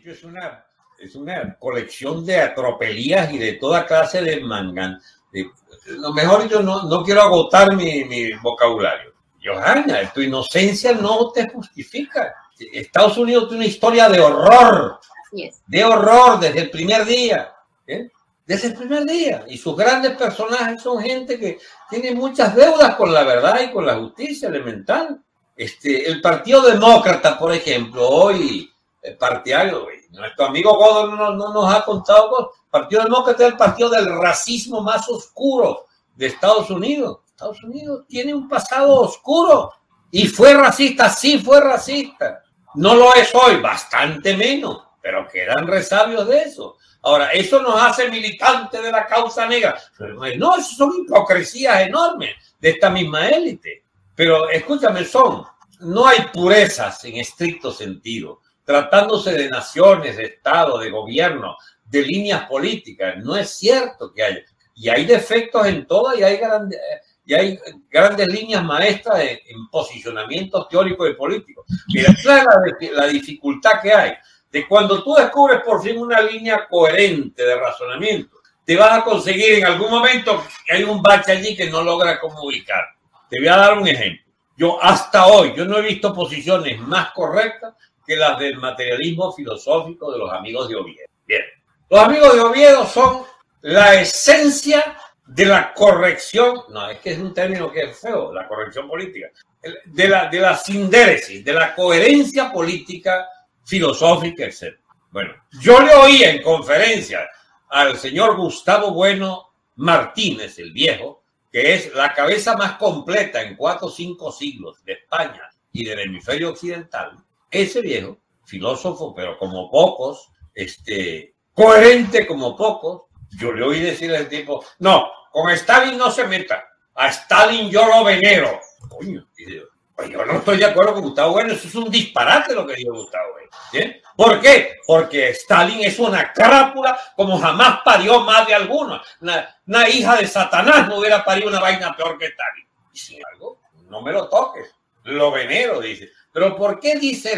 principio es una, es una colección de atropelías y de toda clase de mangan. lo mejor yo no, no quiero agotar mi, mi vocabulario. Johanna, tu inocencia no te justifica. Estados Unidos tiene una historia de horror, de horror desde el primer día. ¿eh? Desde el primer día. Y sus grandes personajes son gente que tiene muchas deudas con la verdad y con la justicia elemental. Este, el Partido Demócrata, por ejemplo, hoy, el partidario, nuestro amigo Godon no, no, nos ha contado, el Partido Demócrata es el partido del racismo más oscuro de Estados Unidos. Estados Unidos tiene un pasado oscuro y fue racista, sí fue racista. No lo es hoy, bastante menos, pero quedan resabios de eso. Ahora, eso nos hace militantes de la causa negra. No, eso son hipocresías enormes de esta misma élite. Pero escúchame, son, no hay purezas en estricto sentido. Tratándose de naciones, de Estado, de gobierno, de líneas políticas, no es cierto que haya. Y hay defectos en todas y hay grandes, y hay grandes líneas maestras en, posicionamientos teóricos y políticos. Mira, esa es la, dificultad que hay. De cuando tú descubres por fin una línea coherente de razonamiento, te vas a conseguir en algún momento que hay un bache allí que no logra cómo ubicar. Te voy a dar un ejemplo. Yo hasta hoy, yo no he visto posiciones más correctas que las del materialismo filosófico de los amigos de Oviedo. Bien, los amigos de Oviedo son la esencia de la corrección, no, es que es un término que es feo, la corrección política, de la, de la sindéresis, de la coherencia política, filosófica, etc. Bueno, yo le oí en conferencia al señor Gustavo Bueno Martínez, el viejo, que es la cabeza más completa en cuatro o cinco siglos de España y del hemisferio occidental, ese viejo, filósofo, pero como pocos, este, coherente como pocos, yo le oí decir al tipo, no, con Stalin no se meta, a Stalin yo lo venero. Coño, pues yo no estoy de acuerdo con Gustavo Bueno, eso es un disparate lo que dijo Gustavo Bueno. ¿Por qué? Porque Stalin es una crápula como jamás parió más de alguna. Una, hija de Satanás no hubiera parido una vaina peor que Stalin. Y sin embargo, no me lo toques. Lo venero, dice. Pero ¿por qué dice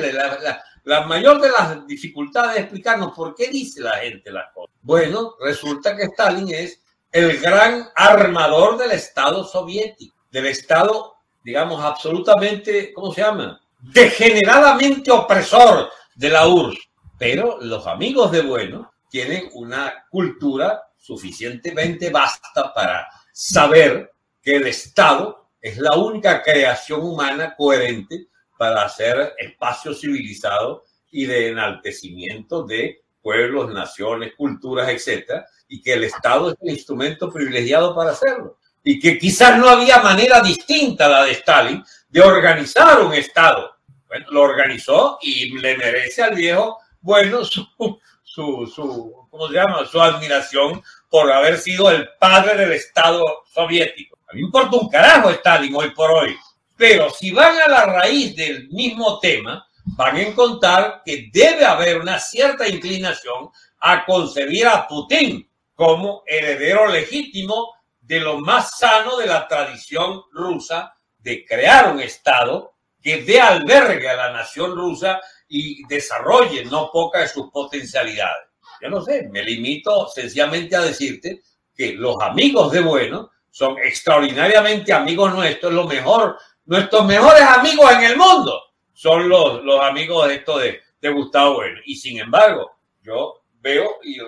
la, mayor de las dificultades de explicarnos por qué dice la gente las cosas? Bueno, resulta que Stalin es el gran armador del Estado soviético, del Estado digamos, absolutamente, ¿cómo se llama? Degeneradamente opresor de la URSS. Pero los amigos de Bueno tienen una cultura suficientemente vasta para saber que el Estado es la única creación humana coherente para hacer espacio civilizado y de enaltecimiento de pueblos, naciones, culturas, etcétera, y que el Estado es el instrumento privilegiado para hacerlo y que quizás no había manera distinta a la de Stalin de organizar un Estado. Bueno, lo organizó y le merece al viejo, bueno, su, su, su, ¿cómo se llama? Su admiración por haber sido el padre del Estado soviético. A mí me importa un carajo Stalin hoy por hoy. Pero si van a la raíz del mismo tema, van a encontrar que debe haber una cierta inclinación a concebir a Putin como heredero legítimo de lo más sano de la tradición rusa de crear un Estado que dé albergue a la nación rusa y desarrolle no poca de sus potencialidades. Yo no sé, me limito sencillamente a decirte que los amigos de Bueno son extraordinariamente amigos nuestros, lo mejor, nuestros mejores amigos en el mundo son los, los amigos de esto de, de Gustavo Bueno. Y sin embargo, yo veo y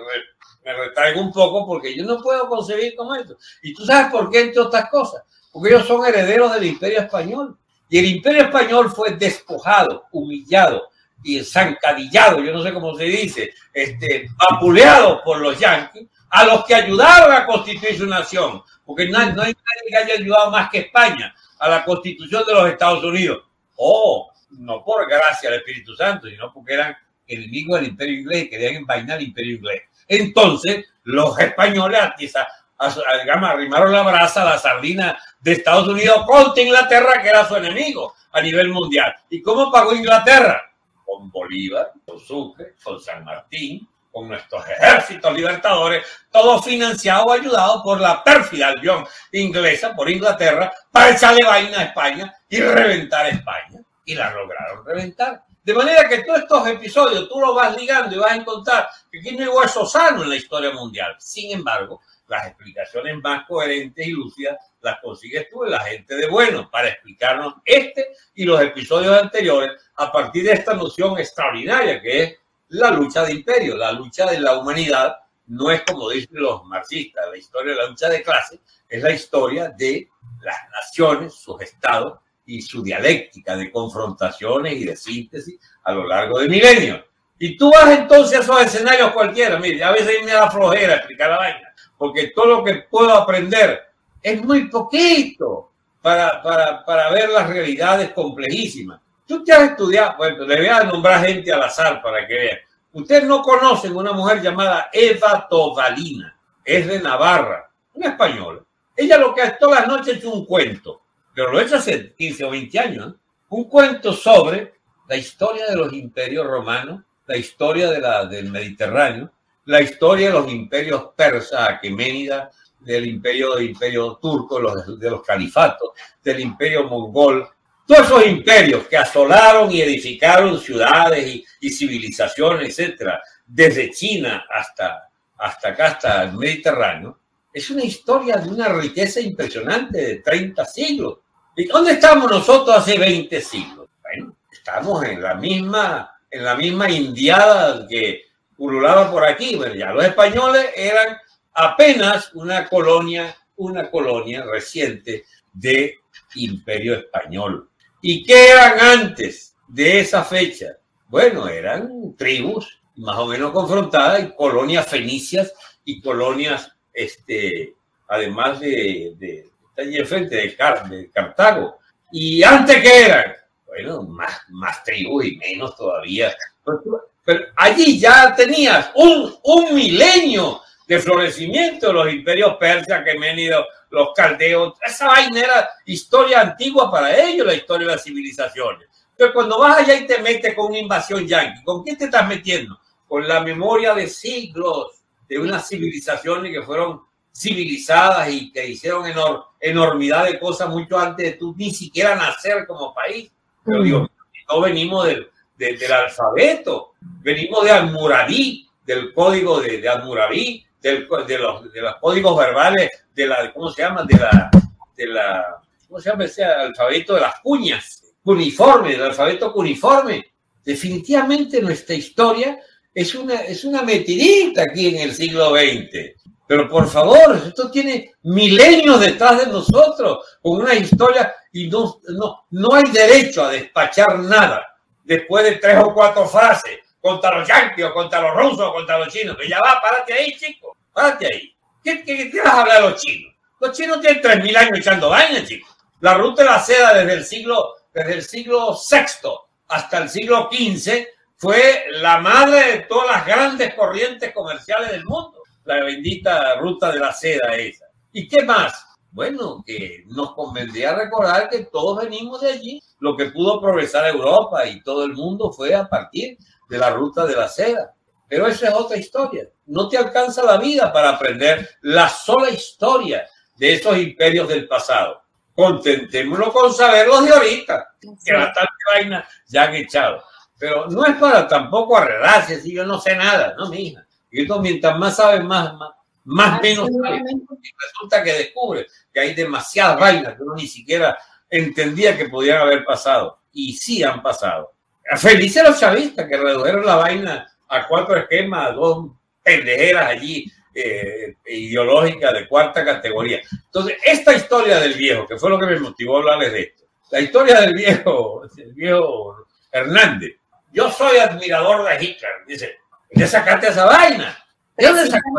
me retraigo un poco porque yo no puedo concebir como esto. Y tú sabes por qué, entre otras cosas, porque ellos son herederos del imperio español. Y el imperio español fue despojado, humillado y zancadillado, yo no sé cómo se dice, este, vapuleado por los yanquis, a los que ayudaron a constituir su nación. Porque no no hay nadie que haya ayudado más que España a la constitución de los Estados Unidos. Oh, no por gracia al Espíritu Santo, sino porque eran enemigos del imperio inglés y querían envainar el imperio inglés. Entonces, los españoles, digamos, arrimaron la brasa a la sardina de Estados Unidos contra Inglaterra, que era su enemigo a nivel mundial. ¿Y cómo pagó Inglaterra? Con Bolívar, con Sucre, con San Martín, con nuestros ejércitos libertadores, todo financiado o ayudado por la pérfida avión inglesa, por Inglaterra, para echarle vaina a España y reventar España. Y la lograron reventar. De manera que todos estos episodios tú los vas ligando y vas a encontrar que aquí no hay hueso sano en la historia mundial. Sin embargo, las explicaciones más coherentes y lúcidas las consigues tú en la gente de bueno para explicarnos este y los episodios anteriores a partir de esta noción extraordinaria que es la lucha de imperio, la lucha de la humanidad. No es como dicen los marxistas, la historia de la lucha de clase es la historia de las naciones, sus estados y su dialéctica de confrontaciones y de síntesis a lo largo de milenios. Y tú vas entonces a esos escenarios cualquiera, mire, a veces me da flojera explicar la vaina, porque todo lo que puedo aprender es muy poquito para, para, para ver las realidades complejísimas. Tú te has estudiado, bueno, le voy a nombrar gente al azar para que vean. Ustedes no conocen una mujer llamada Eva Tobalina, es de Navarra, una española. Ella lo que ha todas las noches es un cuento pero lo he hecho hace 15 o 20 años, un cuento sobre la historia de los imperios romanos, la historia de la, del Mediterráneo, la historia de los imperios persas, Aqueménida, del imperio, del imperio turco, los, de los califatos, del imperio mongol, todos esos imperios que asolaron y edificaron ciudades y, y civilizaciones, etcétera, desde China hasta, hasta acá, hasta el Mediterráneo, es una historia de una riqueza impresionante de 30 siglos. ¿Y dónde estamos nosotros hace 20 siglos? Bueno, estamos en la misma, en la misma indiada que pululaba por aquí. Bueno, ya los españoles eran apenas una colonia, una colonia reciente de imperio español. ¿Y qué eran antes de esa fecha? Bueno, eran tribus más o menos confrontadas y colonias fenicias y colonias, este, además de está allí enfrente de, de Cartago. ¿Y antes qué eran? Bueno, más, más tribu y menos todavía. Pero, allí ya tenías un, un milenio de florecimiento de los imperios persas, que venido los caldeos. Esa vaina era historia antigua para ellos, la historia de las civilizaciones. Pero cuando vas allá y te metes con una invasión yanqui, ¿con quién te estás metiendo? Con la memoria de siglos de unas civilizaciones que fueron civilizadas y que hicieron enormidad de cosas mucho antes de tú ni siquiera nacer como país. Pero digo, no venimos del, del alfabeto, venimos de Almuraví, del código de, de Almuraví, de, los, de los códigos verbales, de la, ¿cómo se llama? De la, de la, ¿cómo se llama ese alfabeto de las cuñas? Cuniforme, del alfabeto cuniforme. Definitivamente nuestra historia es una, es una metidita aquí en el siglo XX. Pero por favor, esto tiene milenios detrás de nosotros, con una historia y no, no, no hay derecho a despachar nada después de tres o cuatro frases contra los yanquis, contra los rusos, contra los chinos. Que ya va, párate ahí, chico, párate ahí. ¿Qué, qué, vas a hablar de los chinos? Los chinos tienen tres mil años echando vaina, chicos. La ruta de la seda desde el siglo, desde el siglo VI hasta el siglo XV fue la madre de todas las grandes corrientes comerciales del mundo la bendita ruta de la seda esa. ¿Y qué más? Bueno, que nos convendría recordar que todos venimos de allí. Lo que pudo progresar Europa y todo el mundo fue a partir de la ruta de la seda. Pero esa es otra historia. No te alcanza la vida para aprender la sola historia de esos imperios del pasado. Contentémonos con saber los de ahorita, que bastante vaina ya han echado. Pero no es para tampoco arreglarse si yo no sé nada, no, mi hija. Y esto, mientras más sabes, más, más, menos resulta que descubre que hay demasiadas vainas que uno ni siquiera entendía que podían haber pasado. Y sí han pasado. Felices los chavistas que redujeron la vaina a cuatro esquemas, a dos pendejeras allí eh, ideológicas de cuarta categoría. Entonces, esta historia del viejo, que fue lo que me motivó a hablarles de esto, la historia del viejo, del viejo Hernández. Yo soy admirador de Hitler, dice, ¿De sacarte esa vaina? ¿De dónde sacó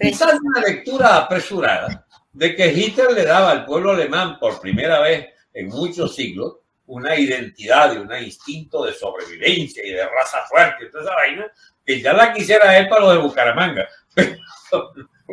Quizás una lectura apresurada de que Hitler le daba al pueblo alemán por primera vez en muchos siglos una identidad y un instinto de sobrevivencia y de raza fuerte, toda esa vaina, que ya la quisiera él para los de Bucaramanga. Pero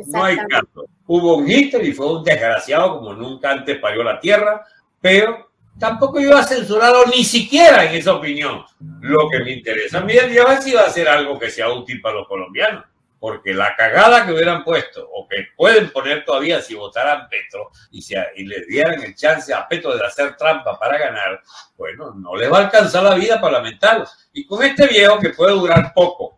no hay caso. Hubo un Hitler y fue un desgraciado como nunca antes parió la tierra, pero tampoco iba a censurarlo ni siquiera en esa opinión. Lo que me interesa a mí día si va a ser algo que sea útil para los colombianos. Porque la cagada que hubieran puesto, o que pueden poner todavía si votaran Petro y, si, y le dieran el chance a Petro de hacer trampa para ganar, bueno, no les va a alcanzar la vida parlamentaria. Y con este viejo que puede durar poco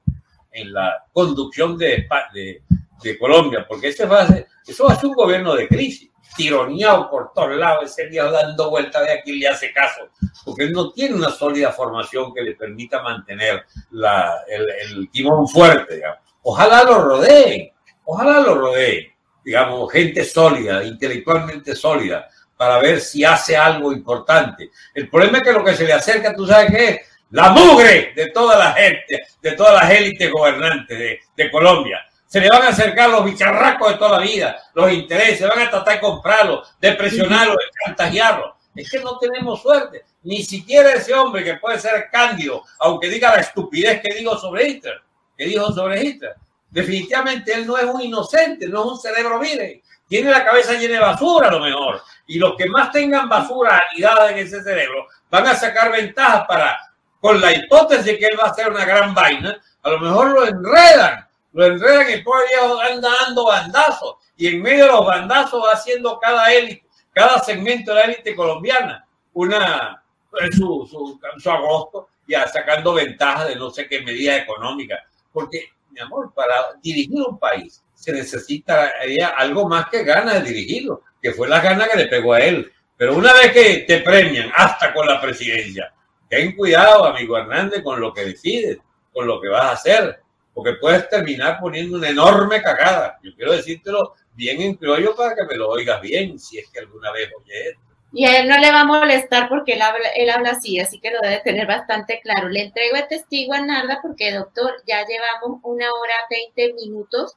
en la conducción de, de, de Colombia, porque ese va a ser, eso va a ser un gobierno de crisis tironeado por todos lados, ese día dando vuelta de aquí le hace caso, porque él no tiene una sólida formación que le permita mantener la, el, timón fuerte. Ojalá lo rodeen, ojalá lo rodeen, digamos, gente sólida, intelectualmente sólida, para ver si hace algo importante. El problema es que lo que se le acerca, tú sabes qué es, la mugre de toda la gente, de todas las élites gobernantes de, Colombia se le van a acercar los bicharracos de toda la vida, los intereses, van a tratar de comprarlo, de presionarlo, de chantajearlo. Es que no tenemos suerte. Ni siquiera ese hombre que puede ser cándido, aunque diga la estupidez que dijo sobre Hitler, que dijo sobre Hitler. Definitivamente él no es un inocente, no es un cerebro, mire, tiene la cabeza llena de basura a lo mejor. Y los que más tengan basura anidada en ese cerebro van a sacar ventajas para, con la hipótesis de que él va a hacer una gran vaina, a lo mejor lo enredan lo enredan y pobre viejo anda dando bandazos y en medio de los bandazos va haciendo cada élite, cada segmento de la élite colombiana una su, su, su agosto ya sacando ventaja de no sé qué medida económica. Porque, mi amor, para dirigir un país se necesita algo más que ganas de dirigirlo, que fue la gana que le pegó a él. Pero una vez que te premian, hasta con la presidencia, ten cuidado, amigo Hernández, con lo que decides, con lo que vas a hacer porque puedes terminar poniendo una enorme cagada. Yo quiero decírtelo bien en criollo para que me lo oigas bien, si es que alguna vez oye esto. Y a él no le va a molestar porque él habla, él habla así, así que lo debe tener bastante claro. Le entrego el testigo a Narda porque, doctor, ya llevamos una hora, 20 minutos.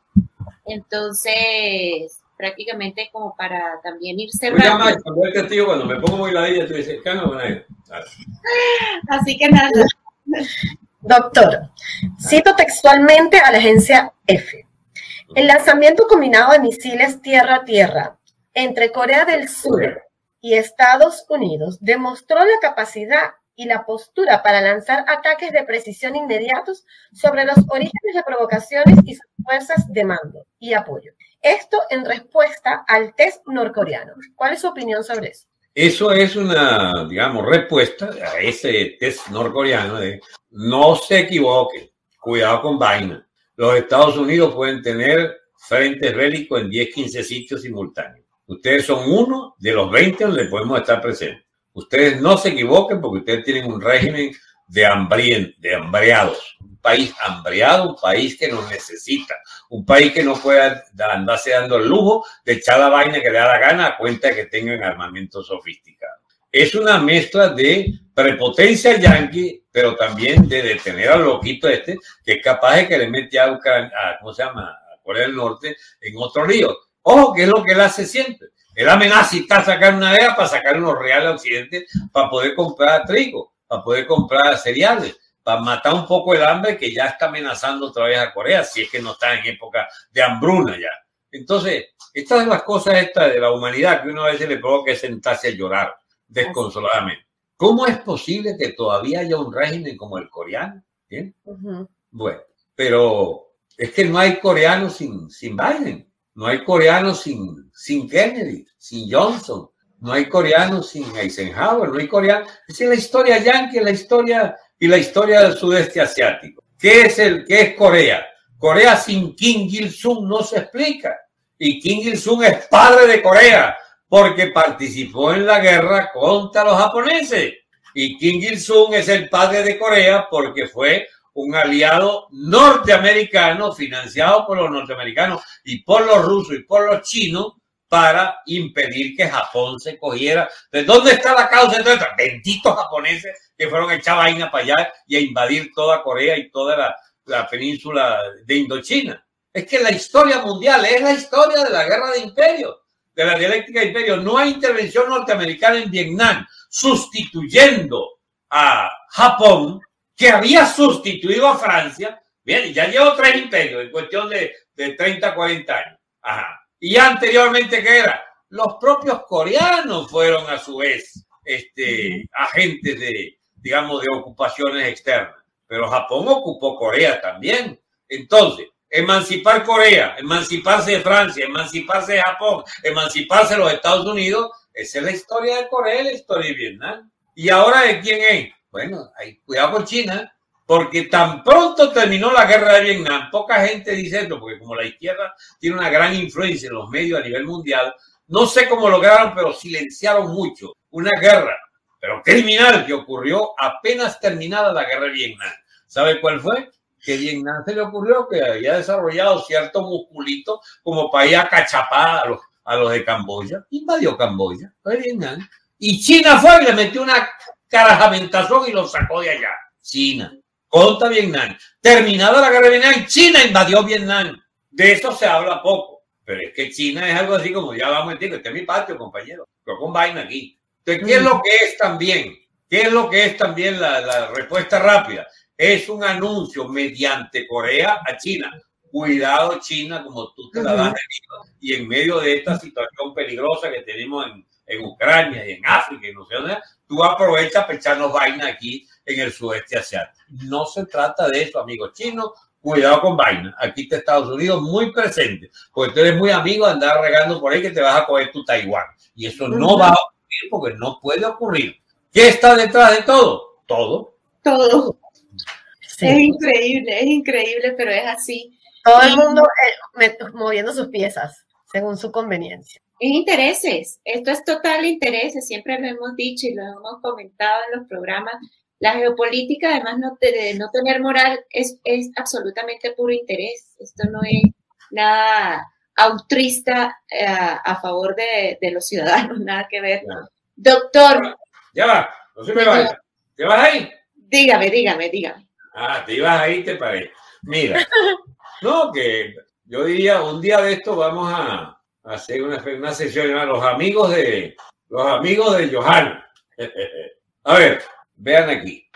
Entonces, prácticamente como para también ir cerrando. el testigo, cuando me pongo muy ladilla, tú dices, Así que nada. Doctor, cito textualmente a la agencia F. El lanzamiento combinado de misiles tierra-tierra entre Corea del Sur y Estados Unidos demostró la capacidad y la postura para lanzar ataques de precisión inmediatos sobre los orígenes de provocaciones y sus fuerzas de mando y apoyo. Esto en respuesta al test norcoreano. ¿Cuál es su opinión sobre eso? Eso es una, digamos, respuesta a ese test norcoreano no se equivoque, cuidado con vaina. Los Estados Unidos pueden tener frentes bélicos en 10, 15 sitios simultáneos. Ustedes son uno de los 20 donde podemos estar presentes. Ustedes no se equivoquen porque ustedes tienen un régimen de, hambrien, de hambreados país hambreado, un país que nos necesita, un país que no puede andarse dando el lujo de echar la vaina que le da la gana a cuenta de que tengan armamento sofisticado. Es una mezcla de prepotencia yanqui, pero también de detener al loquito este, que es capaz de que le mete a, a ¿cómo se llama? A Corea del Norte en otro río. Ojo, que es lo que él hace siempre. Él amenaza y está sacando una guerra para sacar unos reales a Occidente para poder comprar trigo, para poder comprar cereales para matar un poco el hambre que ya está amenazando otra vez a Corea, si es que no está en época de hambruna ya. Entonces, estas son las cosas estas de la humanidad que uno a veces le provoca sentarse a llorar desconsoladamente. ¿Cómo es posible que todavía haya un régimen como el coreano? ¿Bien? Bueno, pero es que no hay coreanos sin, sin Biden, no hay coreanos sin, sin Kennedy, sin Johnson, no hay coreanos sin Eisenhower, no hay coreanos. Es la historia yankee, la historia y la historia del sudeste asiático. ¿Qué es, el, qué es Corea? Corea sin Kim Il-sung no se explica. Y Kim Il-sung es padre de Corea porque participó en la guerra contra los japoneses. Y Kim Il-sung es el padre de Corea porque fue un aliado norteamericano financiado por los norteamericanos y por los rusos y por los chinos para impedir que Japón se cogiera. ¿De dónde está la causa de Benditos japoneses que fueron a echar vaina para allá y a invadir toda Corea y toda la, la península de Indochina. Es que la historia mundial es la historia de la guerra de imperios, de la dialéctica de imperios. No hay intervención norteamericana en Vietnam sustituyendo a Japón, que había sustituido a Francia. Bien, ya llevó tres imperios en cuestión de, de 30, 40 años. Ajá. Y anteriormente, ¿qué era? Los propios coreanos fueron a su vez este, agentes de, digamos, de ocupaciones externas. Pero Japón ocupó Corea también. Entonces, emancipar Corea, emanciparse de Francia, emanciparse de Japón, emanciparse de los Estados Unidos. Esa es la historia de Corea la historia de Vietnam. ¿Y ahora de quién es? Bueno, hay cuidado con China, porque tan pronto terminó la guerra de Vietnam, poca gente dice esto, porque como la izquierda tiene una gran influencia en los medios a nivel mundial, no sé cómo lograron, pero silenciaron mucho una guerra, pero criminal, que ocurrió apenas terminada la guerra de Vietnam. ¿Sabe cuál fue? Que Vietnam se le ocurrió que había desarrollado cierto musculito como para ir a cachapar a los, de Camboya. Invadió Camboya, fue Vietnam. Y China fue y le metió una carajamentación y lo sacó de allá. China, contra Vietnam. Terminada la guerra de Vietnam, China invadió Vietnam. De eso se habla poco. Pero es que China es algo así como, ya vamos a decir, este es mi patio, compañero. Yo con vaina aquí. Entonces, ¿qué es lo que es también? ¿Qué es lo que es también la, la respuesta rápida? Es un anuncio mediante Corea a China. Cuidado, China, como tú te la das y en medio de esta situación peligrosa que tenemos en, en Ucrania y en África y no sé dónde, tú aprovechas para echarnos vaina aquí en el sudeste asiático. No se trata de eso, amigos chinos. Cuidado con vaina. Aquí está Estados Unidos muy presente, porque tú eres muy amigo de andar regando por ahí que te vas a coger tu Taiwán. Y eso no va a ocurrir porque no puede ocurrir. ¿Qué está detrás de todo? Todo. Todo. Sí. Es increíble, es increíble, pero es así. Todo el mundo eh, moviendo sus piezas según su conveniencia. Es intereses, esto es total intereses, siempre lo hemos dicho y lo hemos comentado en los programas. La geopolítica, además no de no tener moral, es, es absolutamente puro interés. Esto no es nada autrista eh, a favor de, de, los ciudadanos, nada que ver. No. Doctor. Ya va, no se me vaya. ¿Te vas ahí? Dígame, dígame, dígame. Ah, te ibas ahí, te parece. Mira, no, que yo diría, un día de esto vamos a hacer una, una sesión a los amigos de los amigos de Johanna. a ver, vean aquí.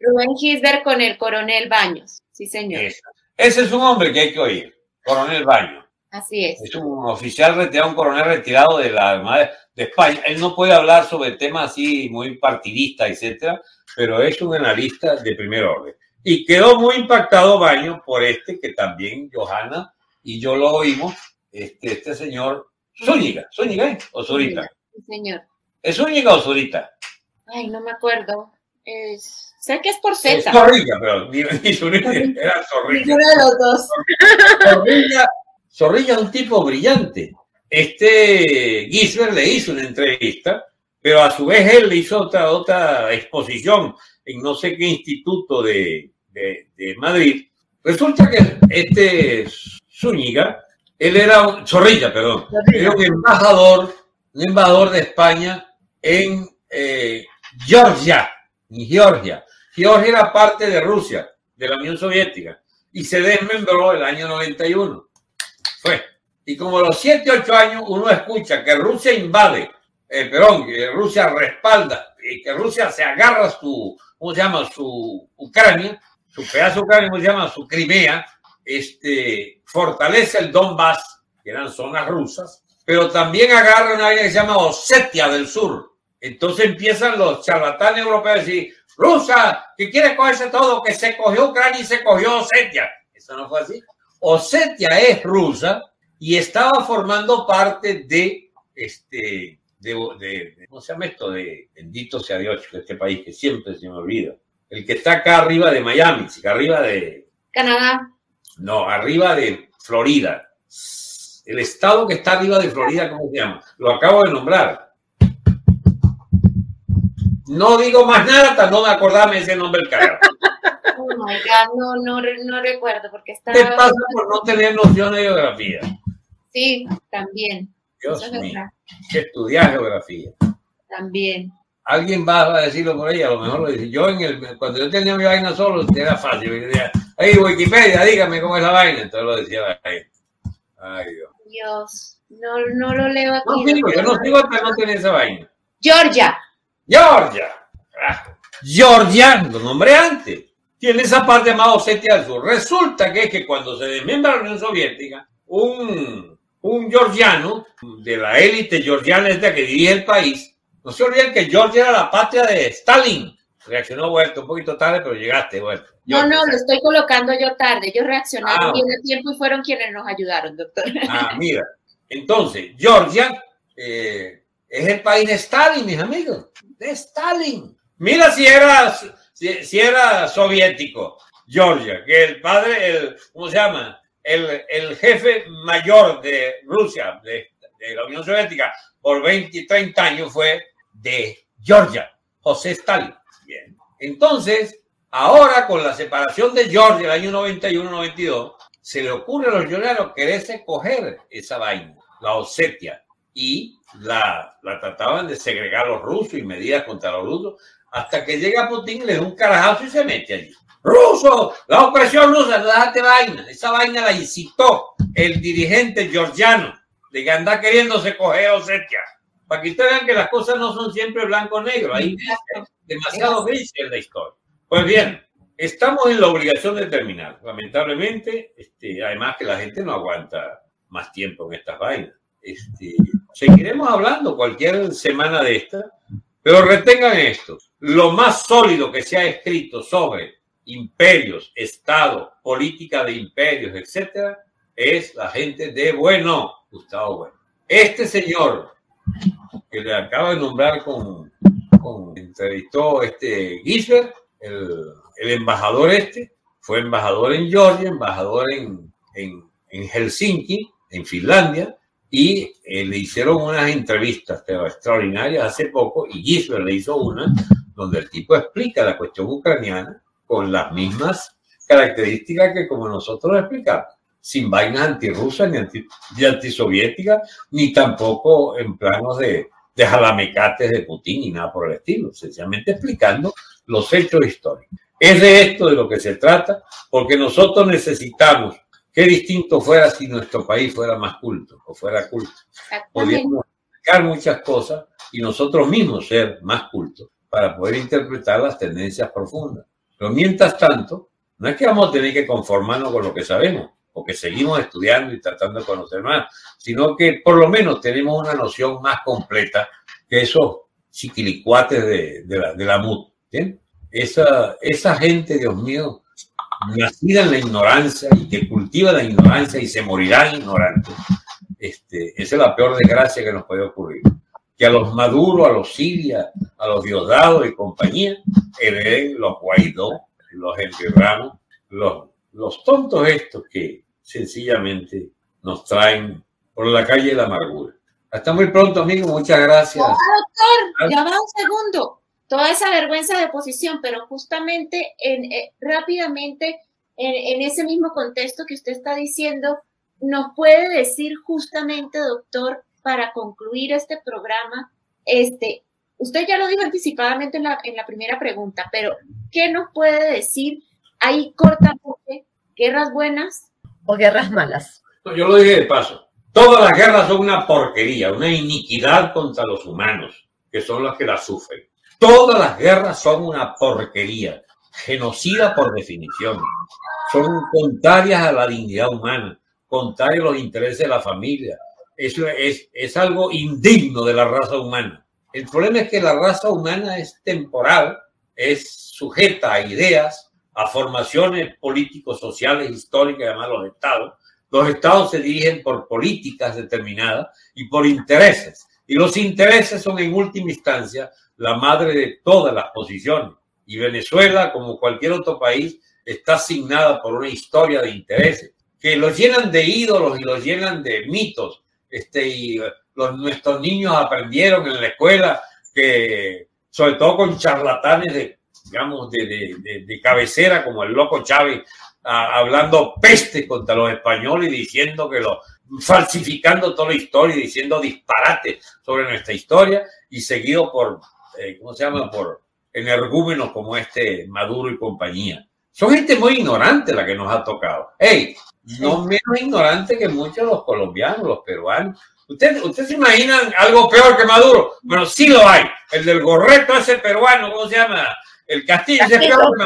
Rubén Gisbert con el coronel Baños. Sí, señor. Ese, ese es un hombre que hay que oír, coronel Baños. Así es. Es un oficial retirado, un coronel retirado de la Armada de España. Él no puede hablar sobre temas así muy partidistas, etcétera, pero es un analista de primer orden. Y quedó muy impactado Baño por este que también Johanna y yo lo oímos, este, este señor Zúñiga, Zúñiga ¿eh? o Zurita. Sí, señor. ¿Es Zúñiga o Zurita? Ay, no me acuerdo. Es... Sé que es por Z. Es Zorrilla, pero ni, ni Zurita, era Zorrilla. Ninguno de los dos. Zorrilla, Zorrilla es un tipo brillante. Este Gisbert le hizo una entrevista, pero a su vez él le hizo otra, otra exposición en no sé qué instituto de, de, de Madrid. Resulta que este Zúñiga, él era un, Zorrilla, perdón, era un embajador, un embajador de España en eh, Georgia, en Georgia. Georgia era parte de Rusia, de la Unión Soviética, y se desmembró el año 91. Fue. Y como a los 7, 8 años uno escucha que Rusia invade, eh, perdón, que Rusia respalda, y que Rusia se agarra su, ¿cómo se llama? Su Ucrania, su pedazo de Ucrania, ¿cómo se llama? Su Crimea, este, fortalece el Donbass, que eran zonas rusas, pero también agarra una área que se llama Osetia del Sur. Entonces empiezan los charlatanes europeos a decir, Rusia, que quiere cogerse todo, que se cogió Ucrania y se cogió Osetia. Eso no fue así. Osetia es rusa y estaba formando parte de este, de, de, de, ¿cómo se llama esto? De bendito sea Dios, este país que siempre se me olvida. El que está acá arriba de Miami, arriba de... Canadá. No, arriba de Florida. El estado que está arriba de Florida, ¿cómo se llama? Lo acabo de nombrar. No digo más nada hasta no me acordarme ese nombre del carajo. Oh my God, no, no, no recuerdo porque está. ¿Qué pasa por no tener noción de geografía? Sí, también. Dios mío, que estudiar geografía. También. Alguien va a decirlo por ella, a lo mejor lo dice. Yo, en el, cuando yo tenía mi vaina solo, era fácil. Me decía, hey, Wikipedia, dígame cómo es la vaina. Entonces lo decía la gente. Ay, Dios. Dios, no, no lo leo aquí. No sigo, yo no sigo hasta no tener esa vaina. Georgia. Georgia. Ah, Georgia, lo nombré antes. Tiene esa parte llamada Osetia del Sur. Resulta que es que cuando se desmembra la Unión Soviética, un, un georgiano de la élite georgiana esta que dirige el país, no se olviden que Georgia era la patria de Stalin. reaccionó vuelto, un poquito tarde, pero llegaste vuelto. no, no, lo estoy colocando yo tarde. Ellos reaccionaron ah, bien de tiempo y fueron quienes nos ayudaron, doctor. Ah, mira. Entonces, Georgia eh, es el país de Stalin, mis amigos. De Stalin. Mira si era, si, era soviético, Georgia, que el padre, el, ¿cómo se llama? El, el jefe mayor de Rusia, de, de la Unión Soviética, por 20 y 30 años fue de Georgia, José Stalin. Bien. Entonces, ahora con la separación de Georgia el año 91-92, se le ocurre a los georgianos quererse coger esa vaina, la Osetia, y la, la trataban de segregar los rusos y medidas contra los rusos, hasta que llega Putin, le da un carajazo y se mete allí. ¡Ruso! La opresión rusa, déjate vaina. Esa vaina la incitó el dirigente georgiano de que anda queriéndose coger Osetia. Para que ustedes vean que las cosas no son siempre blanco-negro. Hay demasiado gris en la historia. Pues bien, estamos en la obligación de terminar. Lamentablemente, este, además que la gente no aguanta más tiempo en estas vainas. Este, seguiremos hablando cualquier semana de esta, pero retengan esto. Lo más sólido que se ha escrito sobre imperios, Estado, política de imperios, etcétera, es la gente de Bueno, Gustavo Bueno. Este señor que le acaba de nombrar con, con entrevistó este Gisbert, el, el, embajador este, fue embajador en Georgia, embajador en, en, en Helsinki, en Finlandia, y eh, le hicieron unas entrevistas pero extraordinarias hace poco, y Gisbert le hizo una, donde el tipo explica la cuestión ucraniana con las mismas características que como nosotros explicamos sin vainas antirrusas ni, anti, ni antisoviéticas, ni tampoco en planos de, de jalamecates de Putin ni nada por el estilo, sencillamente explicando los hechos históricos. Es de esto de lo que se trata, porque nosotros necesitamos qué distinto fuera si nuestro país fuera más culto o fuera culto. Podríamos explicar muchas cosas y nosotros mismos ser más cultos para poder interpretar las tendencias profundas. Pero mientras tanto, no es que vamos a tener que conformarnos con lo que sabemos, o que seguimos estudiando y tratando de conocer más, sino que por lo menos tenemos una noción más completa que esos chiquilicuates de, de la, de la MUT. Esa, esa gente, Dios mío, nacida en la ignorancia y que cultiva la ignorancia y se morirán ignorantes, este, esa es la peor desgracia que nos puede ocurrir. Que a los Maduro, a los Siria, a los Diosdados y compañía, hereden los Guaidó, los Henry los los tontos estos que sencillamente nos traen por la calle de la amargura. Hasta muy pronto, amigo. Muchas gracias. doctor, ya va un segundo. Toda esa vergüenza de posición, pero justamente en, eh, rápidamente en, en, ese mismo contexto que usted está diciendo, nos puede decir justamente, doctor, para concluir este programa, este, usted ya lo dijo anticipadamente en la, en la primera pregunta, pero ¿qué nos puede decir ahí cortamente, guerras buenas o guerras malas. Yo lo dije de paso. Todas las guerras son una porquería, una iniquidad contra los humanos, que son los que las sufren. Todas las guerras son una porquería, genocida por definición. Son contrarias a la dignidad humana, contrarias a los intereses de la familia. Eso es, es algo indigno de la raza humana. El problema es que la raza humana es temporal, es sujeta a ideas, a formaciones políticos, sociales, históricas, además los estados. Los estados se dirigen por políticas determinadas y por intereses. Y los intereses son en última instancia la madre de todas las posiciones. Y Venezuela, como cualquier otro país, está asignada por una historia de intereses que los llenan de ídolos y los llenan de mitos. Este, y los, nuestros niños aprendieron en la escuela que, sobre todo con charlatanes de digamos, de, de, de, cabecera, como el loco Chávez, a, hablando peste contra los españoles diciendo que lo, falsificando toda la historia y diciendo disparate sobre nuestra historia y seguido por, eh, ¿cómo se llama? Por energúmenos como este Maduro y compañía. Son gente muy ignorante la que nos ha tocado. Hey, no menos ignorante que muchos de los colombianos, los peruanos. ¿Ustedes usted se imaginan algo peor que Maduro? Bueno, sí lo hay. El del gorreto ese peruano, ¿cómo se llama? El Castillo, es peor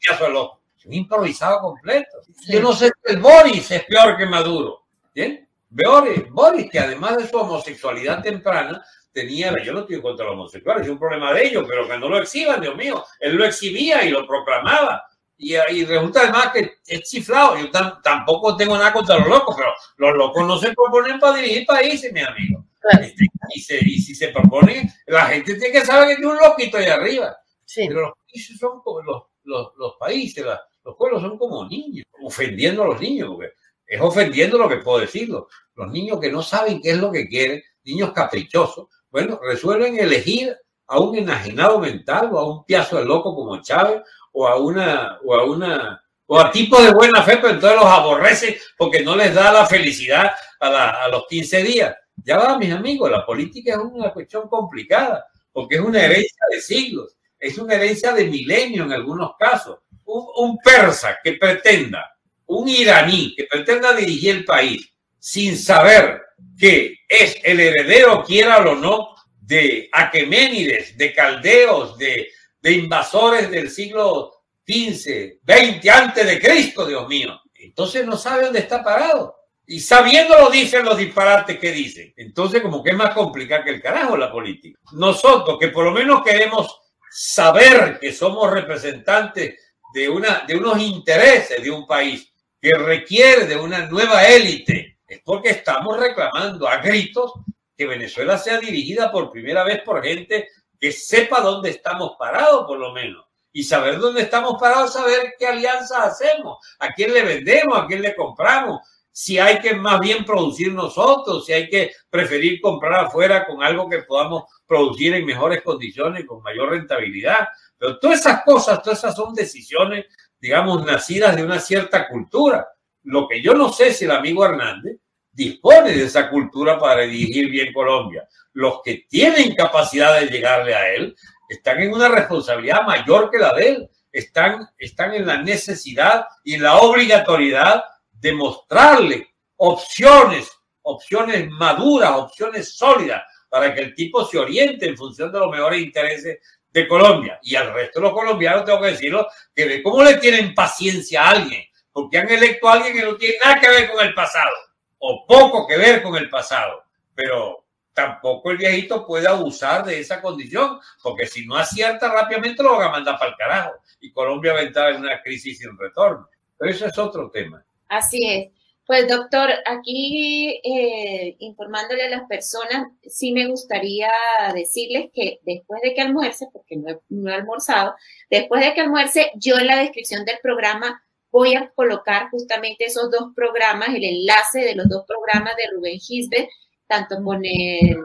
que Maduro. Un improvisado completo. Yo no sé, el Boris es peor que Maduro. ¿Bien? Boris, Boris, que además de su homosexualidad temprana, tenía, yo no estoy contra los homosexuales, es un problema de ellos, pero que no lo exhiban, Dios mío. Él lo exhibía y lo proclamaba. Y, y resulta además que es chiflado. Yo tampoco tengo nada contra los locos, pero los locos no se proponen para dirigir países, mi amigo. Este, y, si se proponen, la gente tiene que saber que tiene un loquito ahí arriba. Pero los países son como los, los, los países, los pueblos son como niños, ofendiendo a los niños, porque es ofendiendo lo que puedo decirlo. Los niños que no saben qué es lo que quieren, niños caprichosos, bueno, resuelven elegir a un enajenado mental o a un piazo de loco como Chávez o a una, o a una, o a tipos de buena fe, pero entonces los aborrece porque no les da la felicidad a, a los 15 días. Ya va, mis amigos, la política es una cuestión complicada porque es una herencia de siglos, es una herencia de milenio en algunos casos. Un, persa que pretenda, un iraní que pretenda dirigir el país sin saber que es el heredero, quiera o no, de Aqueménides, de caldeos, de, de invasores del siglo XV, XX antes de Cristo, Dios mío. Entonces no sabe dónde está parado. Y sabiéndolo dicen los disparates que dicen. Entonces como que es más complicado que el carajo la política. Nosotros que por lo menos queremos saber que somos representantes de, una, de unos intereses de un país que requiere de una nueva élite, es porque estamos reclamando a gritos que Venezuela sea dirigida por primera vez por gente que sepa dónde estamos parados, por lo menos. Y saber dónde estamos parados, saber qué alianza hacemos, a quién le vendemos, a quién le compramos, si hay que más bien producir nosotros, si hay que preferir comprar afuera con algo que podamos producir en mejores condiciones, con mayor rentabilidad. Pero todas esas cosas, todas esas son decisiones, digamos, nacidas de una cierta cultura. Lo que yo no sé si el amigo Hernández dispone de esa cultura para dirigir bien Colombia. Los que tienen capacidad de llegarle a él están en una responsabilidad mayor que la de él. Están, están en la necesidad y en la obligatoriedad de mostrarle opciones, opciones maduras, opciones sólidas, para que el tipo se oriente en función de los mejores intereses de Colombia. Y al resto de los colombianos tengo que decirlo, que ve cómo le tienen paciencia a alguien, porque han electo a alguien que no tiene nada que ver con el pasado o poco que ver con el pasado, pero tampoco el viejito puede abusar de esa condición, porque si no acierta rápidamente lo van a mandar para el carajo y Colombia va a entrar en una crisis sin retorno. Pero eso es otro tema. Así es. Pues doctor, aquí eh, informándole a las personas, sí me gustaría decirles que después de que almuerce, porque no he, no he almorzado, después de que almuerce, yo en la descripción del programa voy a colocar justamente esos dos programas, el enlace de los dos programas de Rubén Gisbert, tanto con el,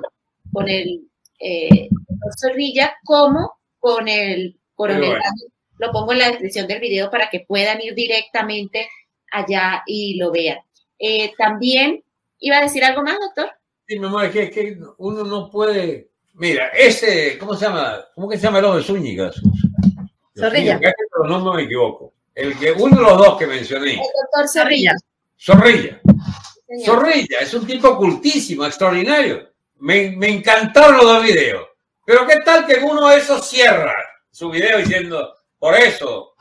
con el eh, Villa como con el coronel. Lo pongo en la descripción del video para que puedan ir directamente allá y lo vean. Eh, también, ¿iba a decir algo más, doctor? Sí, mamá, es que, es que uno no puede... Mira, ese, ¿cómo se llama? ¿Cómo que se llama el hombre Zúñiga? Zorrilla. No me equivoco. El que, uno de los dos que mencioné. El doctor Zorrilla. Zorrilla. Zorrilla, es un tipo cultísimo, extraordinario. Me, me encantaron los dos videos. Pero qué tal que uno de esos cierra su video diciendo, por eso,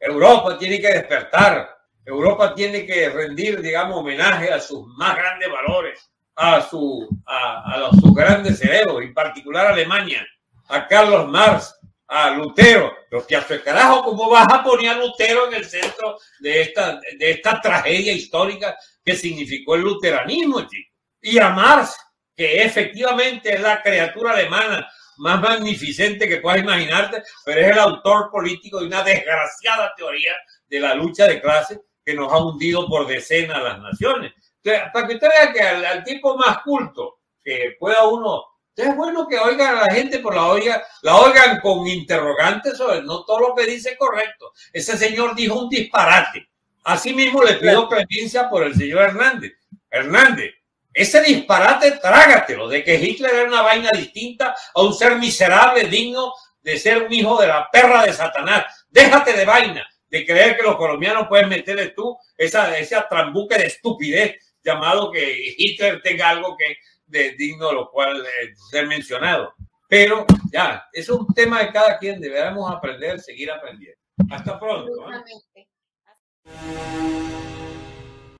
Europa tiene que despertar, Europa tiene que rendir, digamos, homenaje a sus más grandes valores, a, su, a, a sus grandes cerebros, en particular Alemania, a Carlos Marx, a Lutero. Pero que su carajo, ¿cómo vas a poner a Lutero en el centro de esta, de esta tragedia histórica que significó el luteranismo, chico? Y a Marx, que efectivamente es la criatura alemana más magnificente que puedas imaginarte, pero es el autor político de una desgraciada teoría de la lucha de clases que nos ha hundido por decenas las naciones. Entonces, para que usted vea que al, al tipo más culto que pueda uno es bueno que oigan a la gente, por la oiga, la oigan con interrogantes sobre no todo lo que dice correcto. Ese señor dijo un disparate. Asimismo le pido clemencia por el señor Hernández. Hernández, ese disparate trágatelo de que Hitler era una vaina distinta a un ser miserable digno de ser un hijo de la perra de Satanás. Déjate de vaina, de creer que los colombianos pueden meterle tú esa, ese trambuque de estupidez llamado que Hitler tenga algo que de digno lo cual eh, ser mencionado. Pero ya, es un tema de cada quien, deberemos aprender, seguir aprendiendo. Hasta pronto. ¿eh?